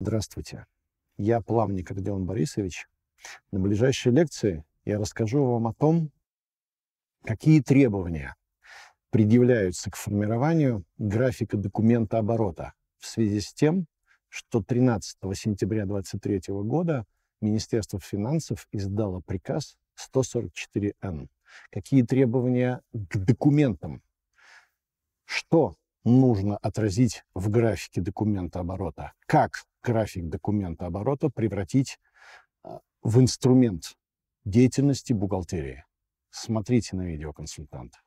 Здравствуйте. Я Плавник Родион Борисович. На ближайшей лекции я расскажу вам о том, какие требования предъявляются к формированию графика документа оборота в связи с тем, что 13 сентября 2023 года Министерство финансов издало приказ 144Н. Какие требования к документам? Что нужно отразить в графике документа оборота? Как график документа оборота превратить а, в инструмент деятельности бухгалтерии? Смотрите на видеоконсультанта.